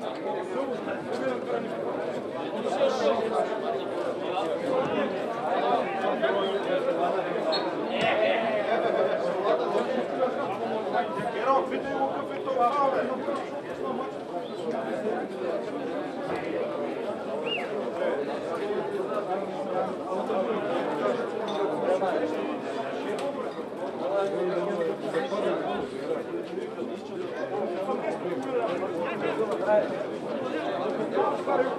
Thank you. Butter.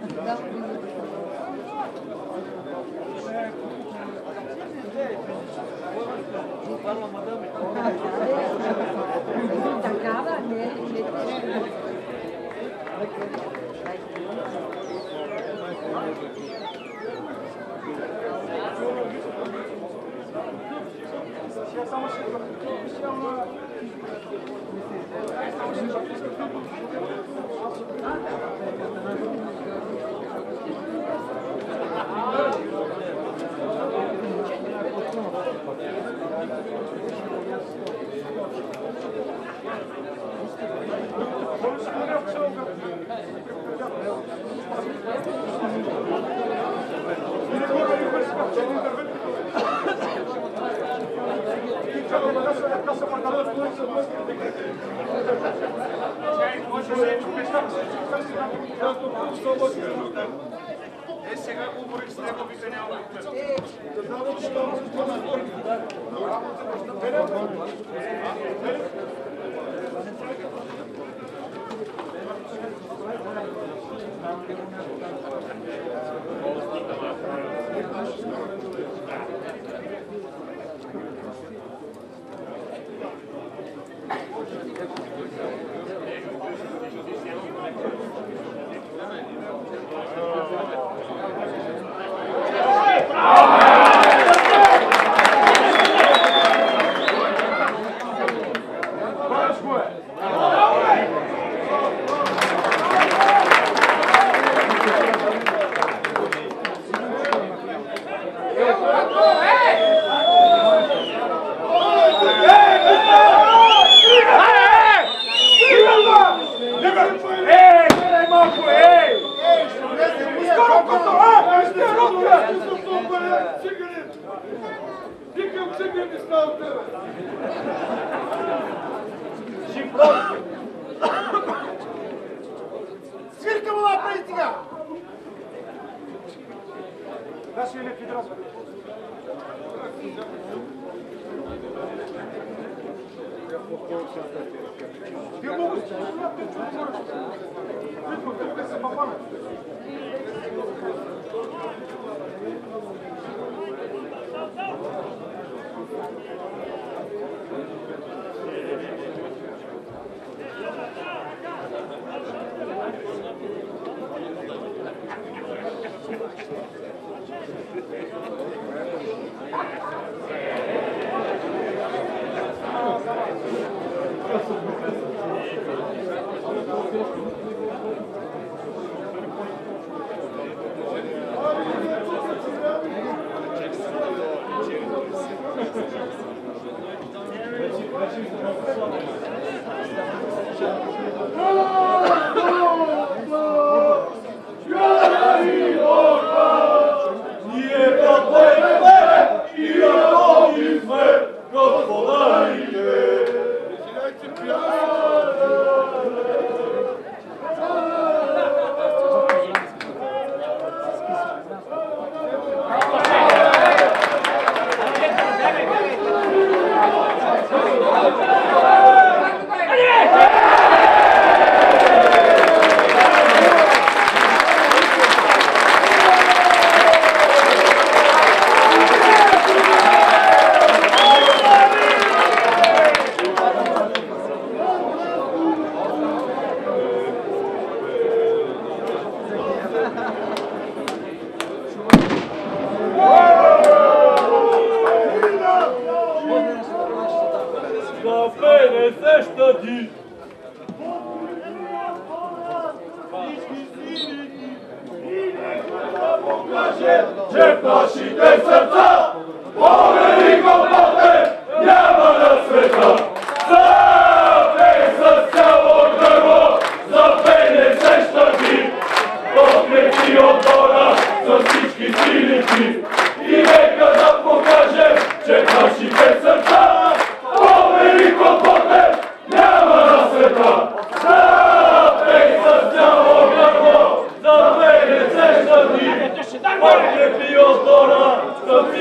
no.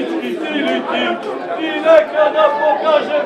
politički siliti i neka da pokažem...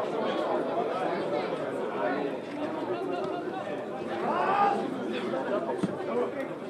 Okay.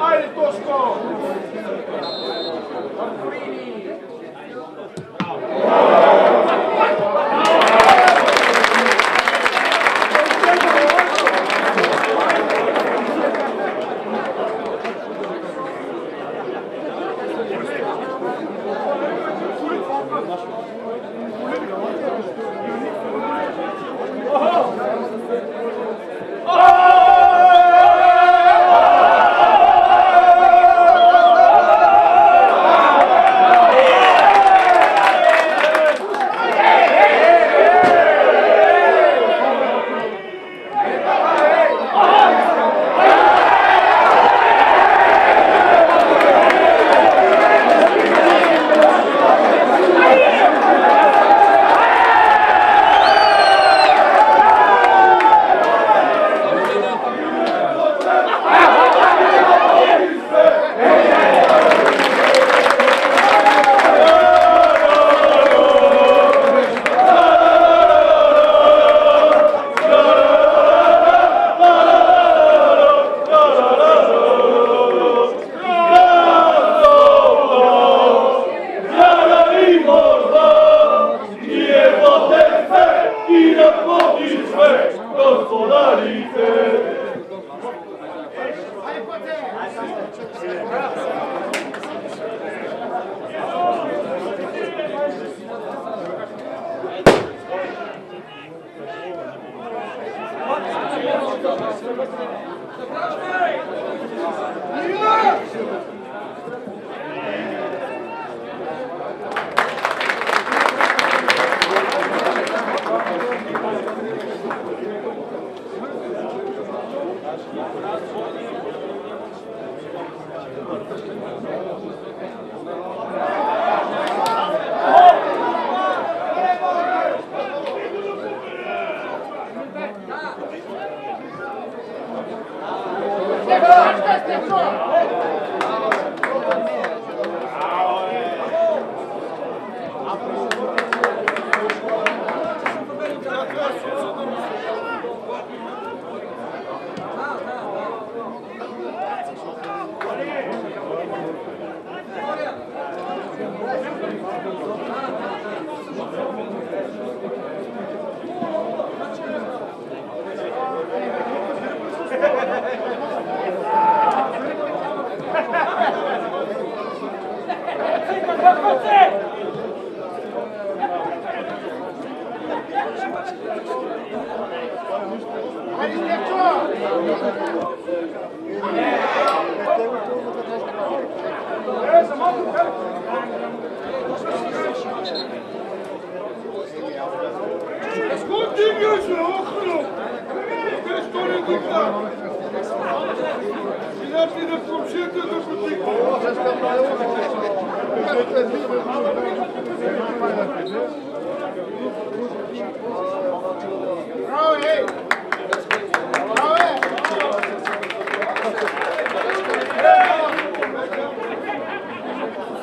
Ajde, Toško! Hadi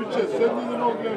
Bütçe, sen bizim o gün.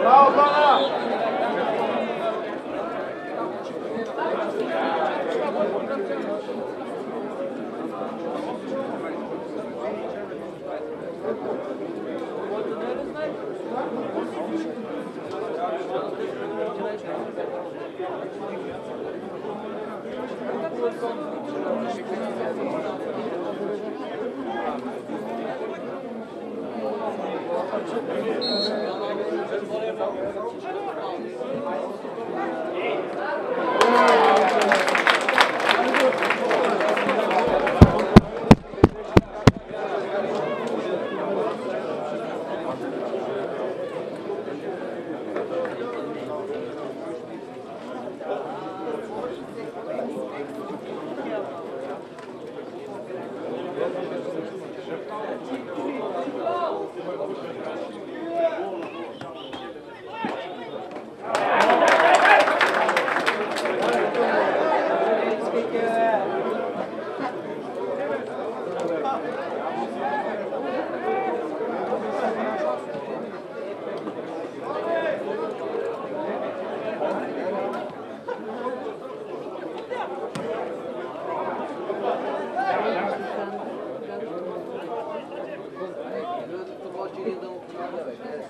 Bravo, Bana! Thank you. Thank you.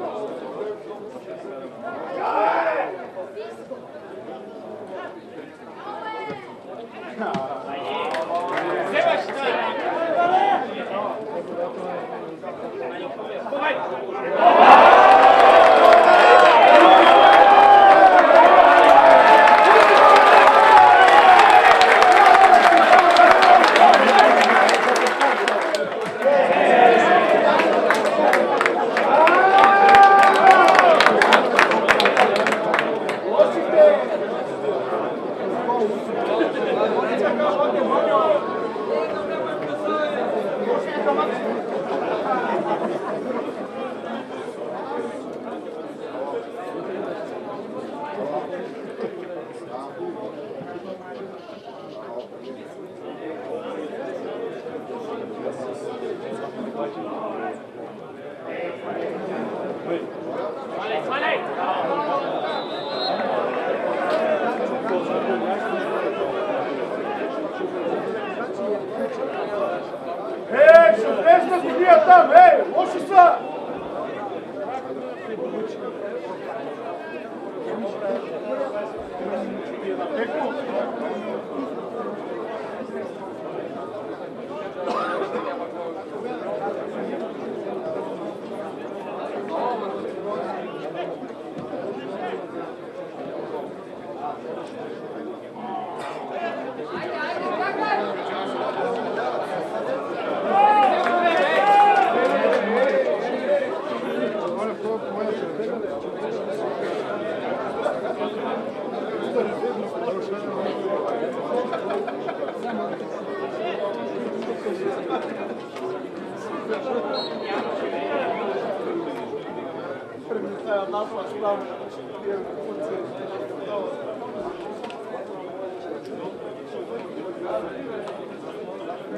Oh,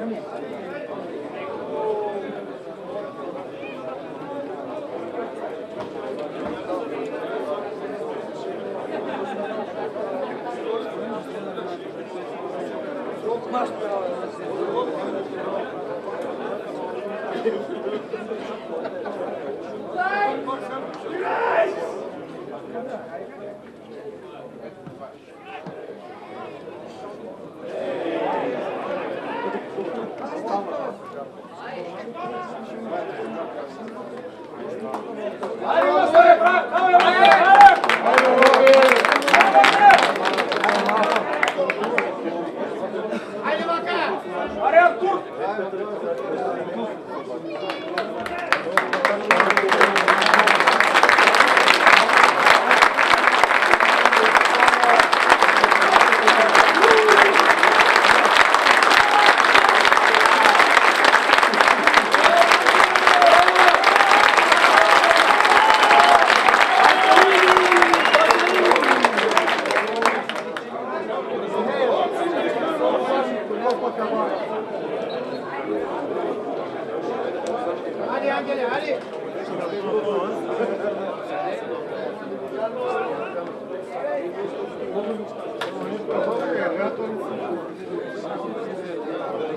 Nice!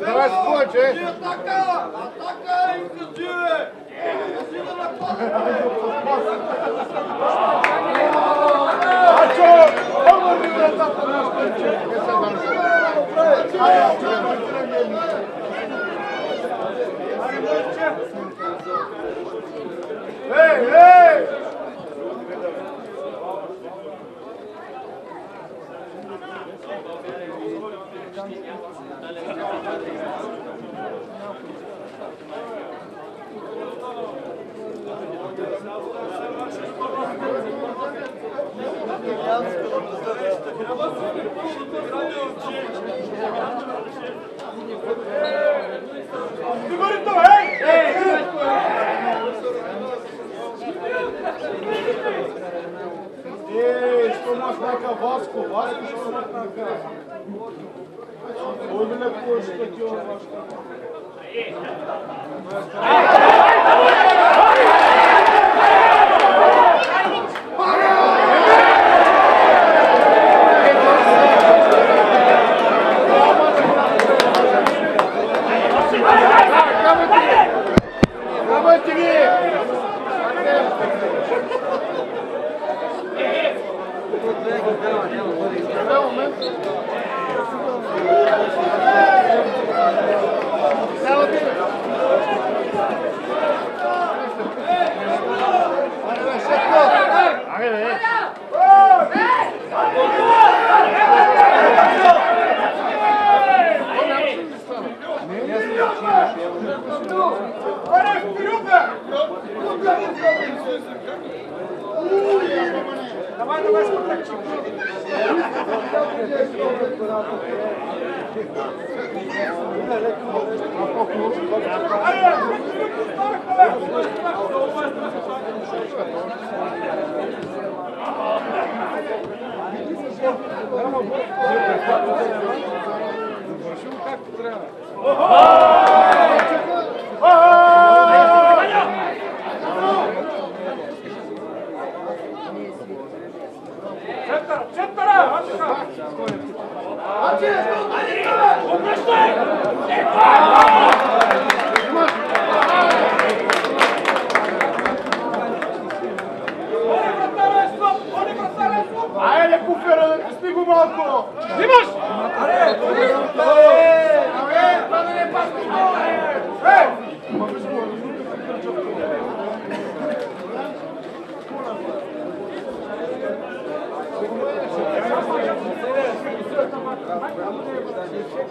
Давай скотч, Атака! Атака! Издерживай! Издерживай на Hey, hey! Говорит, давай! Ei, Е, що махнаха Васко? Васко, що махнаха? Neka. Ovdje ne košta ti Ajde,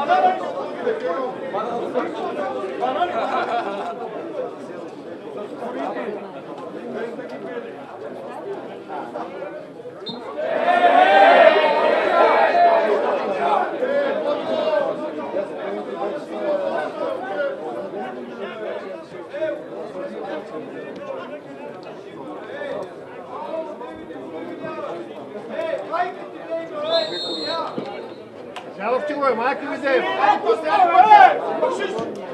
Thank you. Maću, Maću, Maću, Maću, Maću,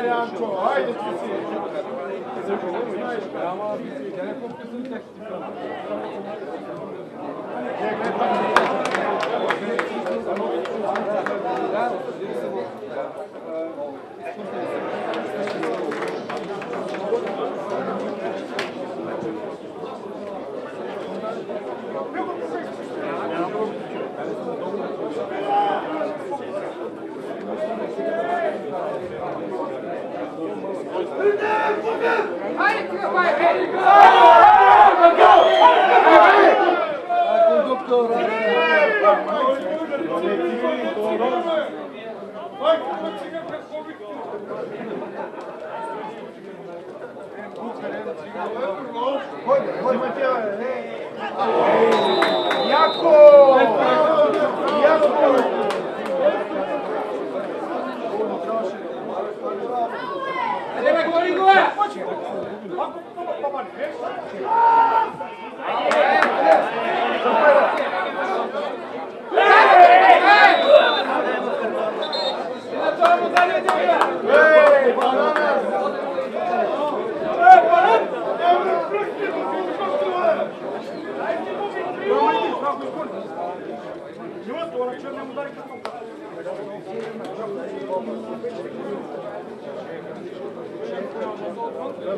tane amco. Haydi sesi. Ama telekom kızını teklif Yok Harika, harika.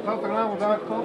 Завтра нам удар кто?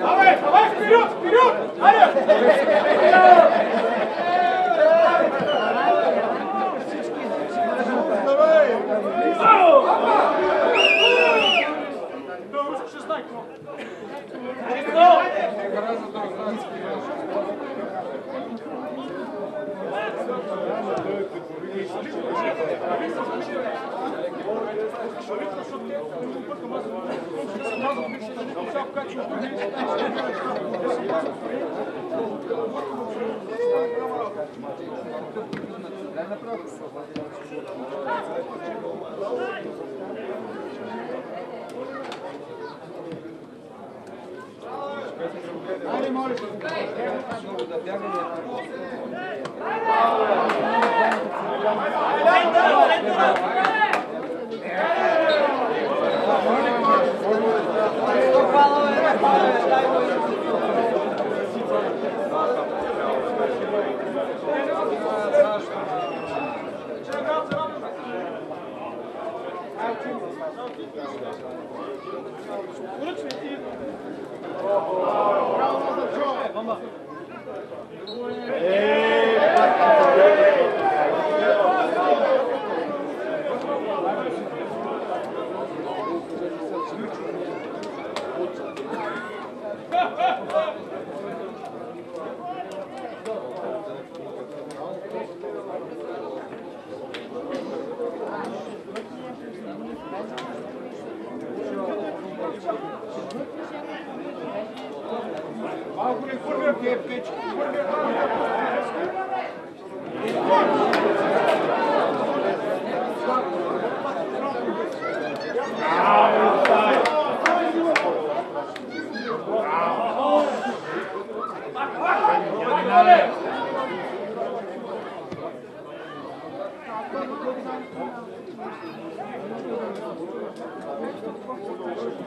Давай, давай, вперед, вперед! Аля! Ajde, molim. Ajde. Ajde. Vamos lá. Eita, Kurwa, kurwa, kurwa, kurwa, kurwa, kurwa,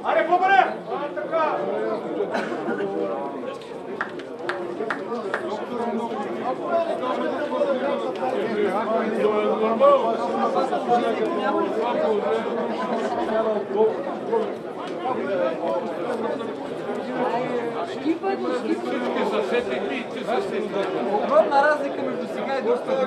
Аре, по-добре! А, така! Огромна разлика между сега и доста